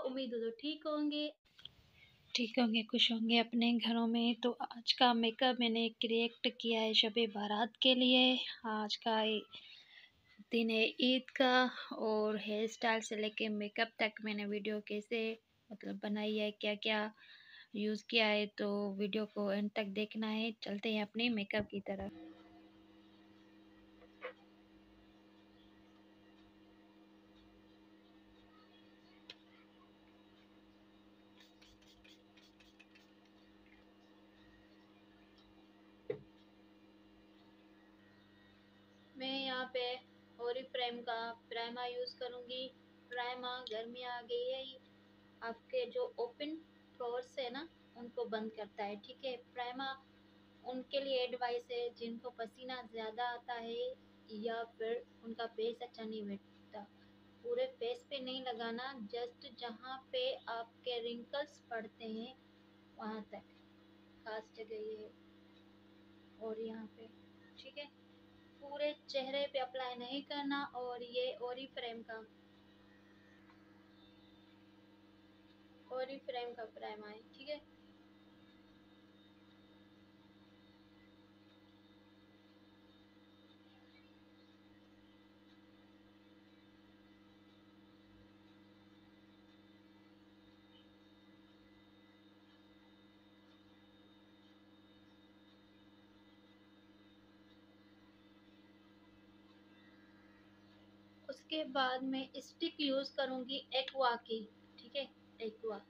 उम्मीद हो तो ठीक होंगे। ठीक होंगे, खुश होंगे अपने घरों में। तो आज का मेकअप मैंने क्रिएट किया है शब बारात के लिए। आज का दिन है ईद का और हेयर स्टाइल से लेके मेकअप तक मैंने वीडियो कैसे मतलब बनाई है क्या क्या यूज़ किया है तो वीडियो को एंड तक देखना है। चलते हैं अपने मेकअप की तरफ़ मैं पे ओरी प्राइम का प्राइमा यूज़ करूँगी। प्राइमा गर्मी आ गई है। आपके जो ओपन फ्लोर्स है ना, उनको बंद करता है, ठीक है? प्राइमा उनके लिए एडवाइस है, जिनको पसीना ज़्यादा आता है या फिर उनका फेस अच्छा नहीं बैठता। पूरे फेस पे नहीं लगाना जस्ट जहाँ पे आपके रिंकल्स पड़ते हैं, वहाँ तक। खास जगह ये और यहाँ पे, ठीक है? पूरे चेहरे पे अप्लाई नहीं करना और ये ओरी फ्रेम का ओरी फ्रेम का प्राइम आए, ठीक है? उसके बाद मैं स्टिक यूज़ करूँगी एक्वा की, ठीक है? एक्वा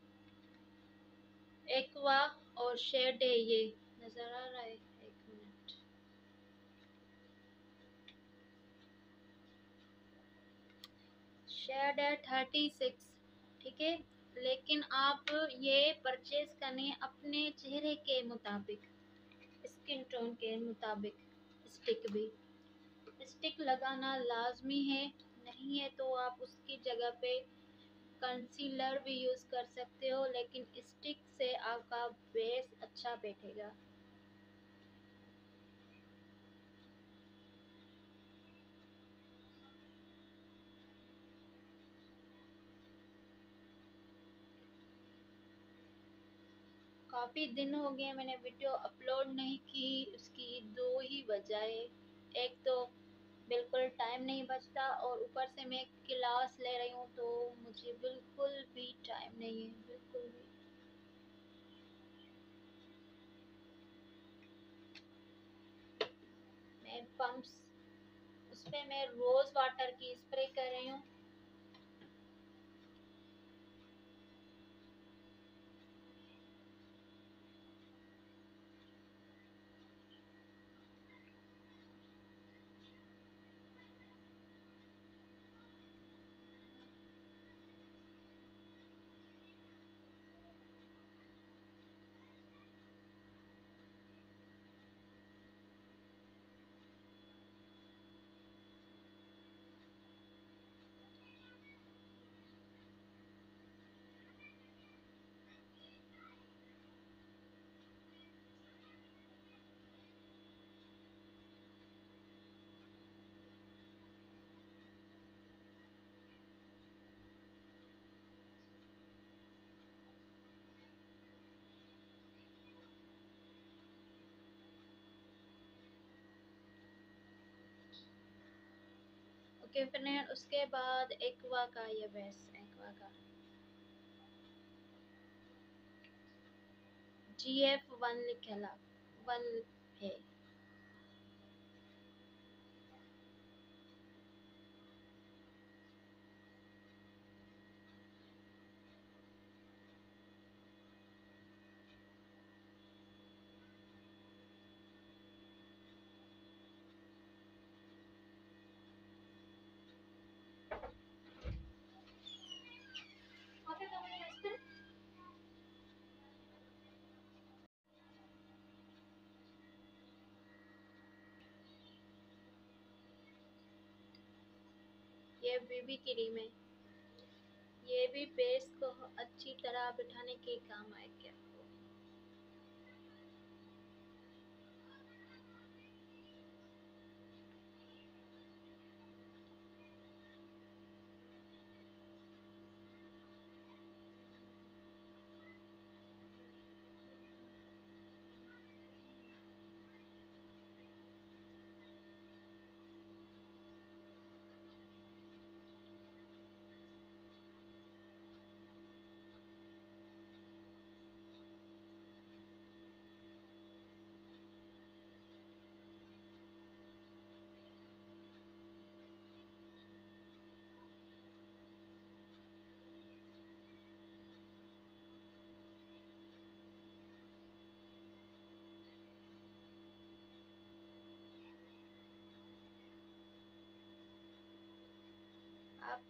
एक्वा और शेड है ये, नज़र आ रहा है एक मिनट शेड है थर्टी सिक्स ठीक है? लेकिन आप ये परचेज करने अपने चेहरे के मुताबिक स्किन टोन के मुताबिक स्टिक भी। स्टिक लगाना लाजमी है। नहीं है तो आप उसकी जगह पे कंसीलर भी यूज़ कर सकते हो, लेकिन स्टिक से आपका बेस अच्छा बैठेगा। काफ़ी दिन हो गए मैंने वीडियो अपलोड नहीं की, उसकी दो ही वजह एक तो बिल्कुल टाइम नहीं बचता और ऊपर से मैं क्लास ले रही हूँ तो मुझे बिल्कुल भी टाइम नहीं है, बिल्कुल भी। मैं पंप्स उस पर मैं रोज़ वाटर की स्प्रे कर रही हूँ। ओके फिर उसके बाद एक्वा का ये बेस एक्वा का जी एफ़ वन लिखेला वन है बीबी क्रीम है ये भी बेस को अच्छी तरह बिठाने के काम आएगा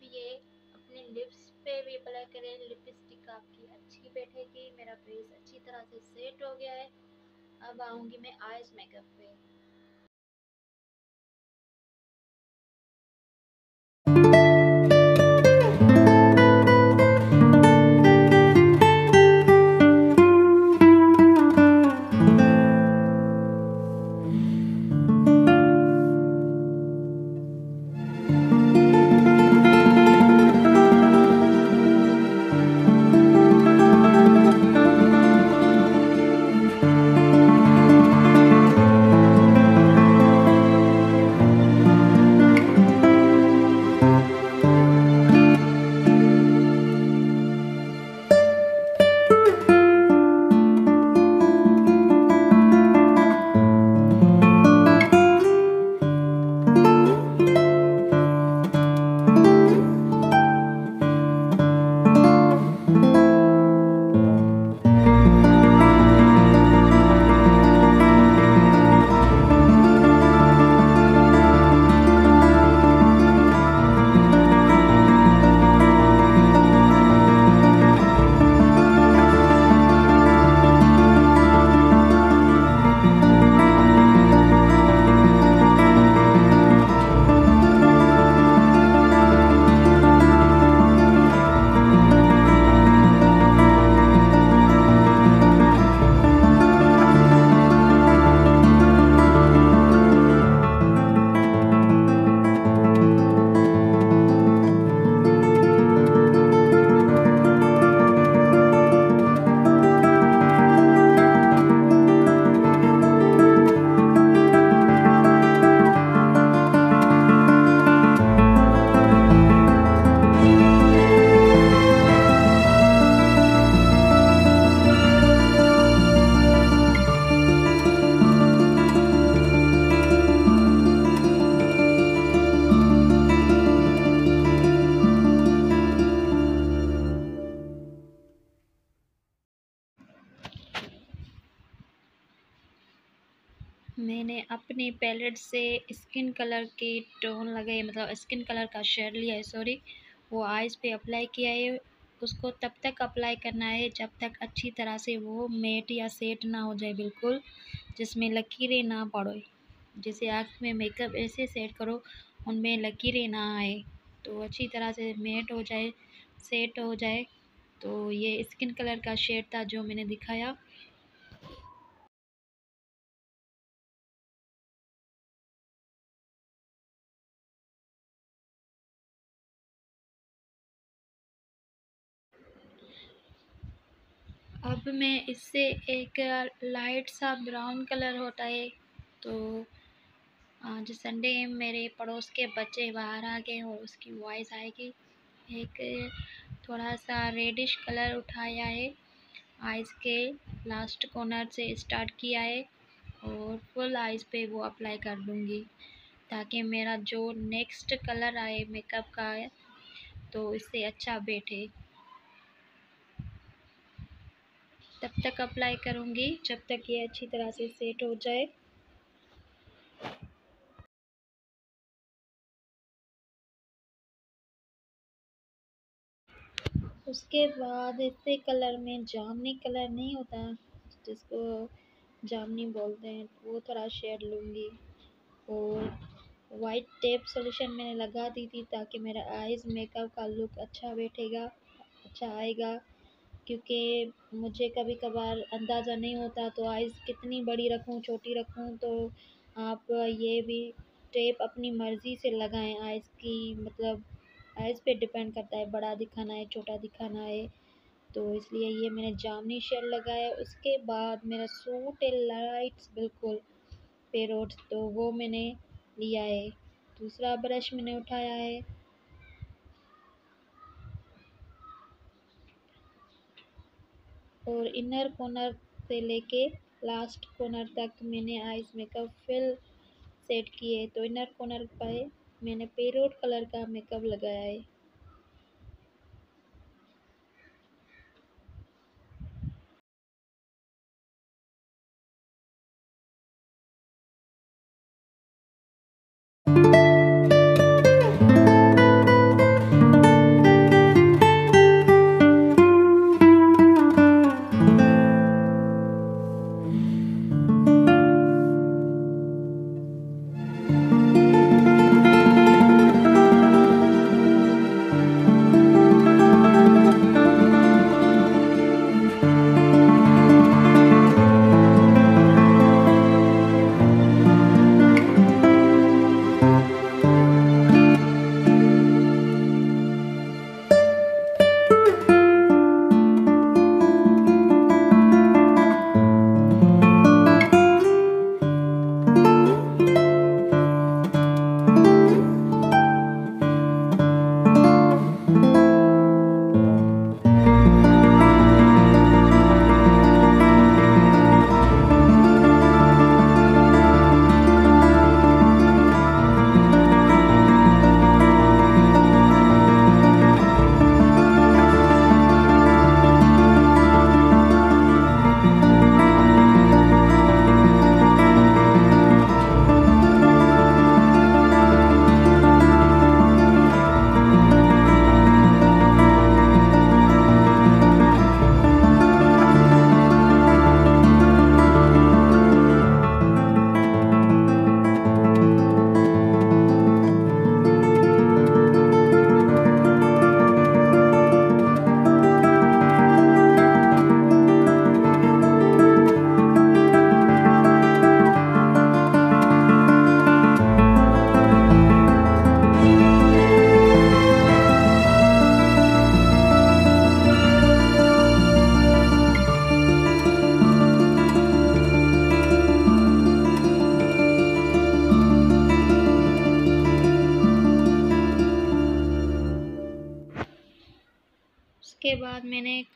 ये अपने लिप्स पे भी अप्लाई करें। लिपस्टिक आपकी अच्छी बैठेगी। मेरा फेस अच्छी तरह से सेट हो गया है। अब आऊँगी मैं आइज़ मेकअप पे। अपने पैलेट से स्किन कलर के टोन लगाए मतलब स्किन कलर का शेड लिया है सॉरी वो आइज़ पे अप्लाई किया है। उसको तब तक अप्लाई करना है जब तक अच्छी तरह से वो मेट या सेट ना हो जाए बिल्कुल, जिसमें लकीरें ना पड़ो। जैसे आँख में मेकअप ऐसे सेट करो, उनमें लकीरें ना आए। तो अच्छी तरह से मेट हो जाए सेट हो जाए तो ये स्किन कलर का शेड था जो मैंने दिखाया। अब मैं इससे एक लाइट सा ब्राउन कलर होता है तो आज संडे मेरे पड़ोस के बच्चे बाहर आ गए और उसकी वॉइस आएगी। एक थोड़ा सा रेडिश कलर उठाया है। आइज़ के लास्ट कॉर्नर से स्टार्ट किया है और फुल आइज़ पे वो अप्लाई कर दूँगी ताकि मेरा जो नेक्स्ट कलर आए मेकअप का तो इससे अच्छा बैठे। तब तक अप्लाई करूँगी, जब तक ये अच्छी तरह से सेट हो जाए। उसके बाद इससे कलर में जामनी कलर नहीं होता, जिसको जामनी बोलते हैं, वो थोड़ा शेड लूँगी। और वाइट टेप सॉल्यूशन मैंने लगा दी थी, ताकि मेरा आइज़ मेकअप का लुक अच्छा बैठेगा अच्छा आएगा। क्योंकि मुझे कभी कभार अंदाज़ा नहीं होता तो आइज़ कितनी बड़ी रखूँ, छोटी रखूँ तो आप ये भी टेप अपनी मर्ज़ी से लगाएँ। आइज़ की मतलब आइज़ पे डिपेंड करता है, बड़ा दिखाना है, छोटा दिखाना है। तो इसलिए ये मैंने जामनी शेड लगाया। उसके बाद मेरा सूट है लाइट्स, बिल्कुल पेरोट तो वो मैंने लिया है। दूसरा ब्रश मैंने उठाया है। और इनर कॉर्नर से लेके लास्ट कॉर्नर तक मैंने आईज मेकअप फिल सेट किए। तो इनर कॉर्नर पर मैंने पेरोट कलर का मेकअप लगाया है।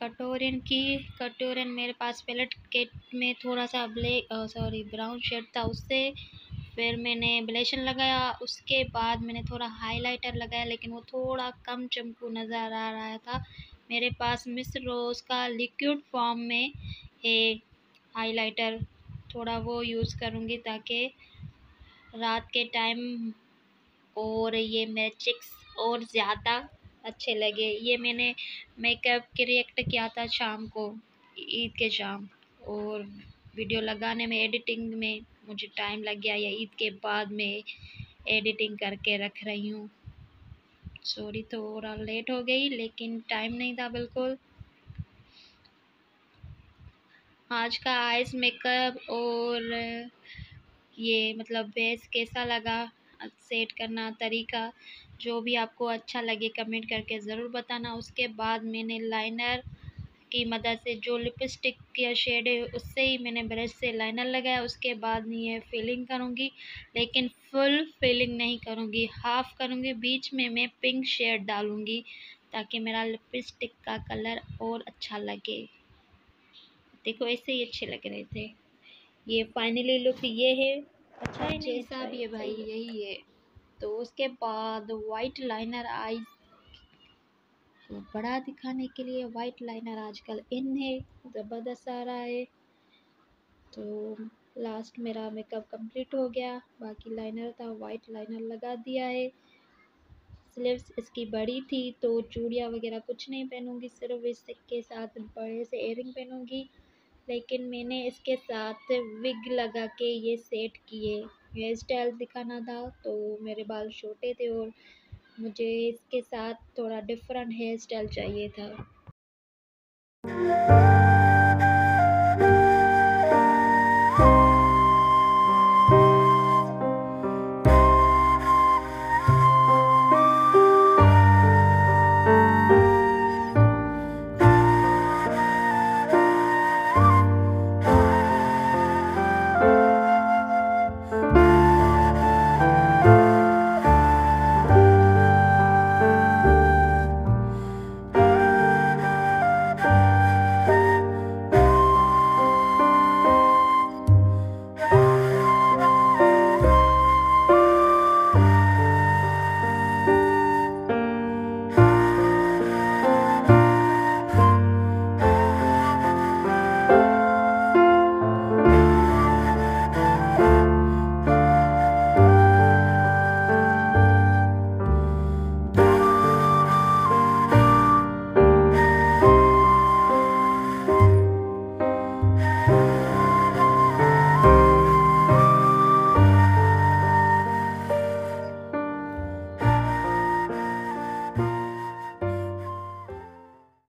कटोरन की, कटोरन मेरे पास पैलेट किट में थोड़ा सा ब्लैक सॉरी ब्राउन शेड था उससे। फिर मैंने ब्लेशन लगाया, उसके बाद मैंने थोड़ा हाइलाइटर लगाया, लेकिन वो थोड़ा कम चमकू नज़र आ रहा था। मेरे पास मिस रोज़ का लिक्विड फॉर्म में है हाइलाइटर थोड़ा वो यूज़ करूँगी ताकि रात के टाइम और ये मेरे चिक्स और ज़्यादा अच्छे लगे। ये मैंने मेकअप के रिएक्ट किया था शाम को, ईद के शाम, और वीडियो लगाने में एडिटिंग में मुझे टाइम लग गया। या ईद के बाद में एडिटिंग करके रख रही हूँ। सॉरी थोड़ा लेट हो गई, लेकिन टाइम नहीं था बिल्कुल। आज का आइस मेकअप और ये मतलब बेस कैसा लगा? सेट करना तरीका। जो भी आपको अच्छा लगे कमेंट करके ज़रूर बताना। उसके बाद मैंने लाइनर की मदद से जो लिपस्टिक का शेड है उससे ही मैंने ब्रश से लाइनर लगाया। उसके बाद ये फिलिंग करूँगी लेकिन फुल फिलिंग नहीं करूँगी हाफ़ करूँगी। बीच में मैं पिंक शेड डालूँगी ताकि मेरा लिपस्टिक का कलर और अच्छा लगे। देखो ऐसे ही अच्छे लग रहे थे। ये फाइनली लुक ये है। अच्छा जैसा भी है भाई यही है। तो उसके बाद वाइट लाइनर आई। तो बड़ा दिखाने के लिए वाइट लाइनर आजकल इन है ज़बरदस्त आ रहा है। तो लास्ट मेरा मेकअप कंप्लीट हो गया। बाकी लाइनर था वाइट लाइनर लगा दिया है। स्लीव्स इसकी बड़ी थी तो चूड़िया वगैरह कुछ नहीं पहनूँगी, सिर्फ़ इसके साथ बड़े से एयरिंग पहनूँगी। लेकिन मैंने इसके साथ विग लगा के ये सेट किए। हेयर स्टाइल दिखाना था तो मेरे बाल छोटे थे और मुझे इसके साथ थोड़ा डिफरेंट हेयर स्टाइल चाहिए था।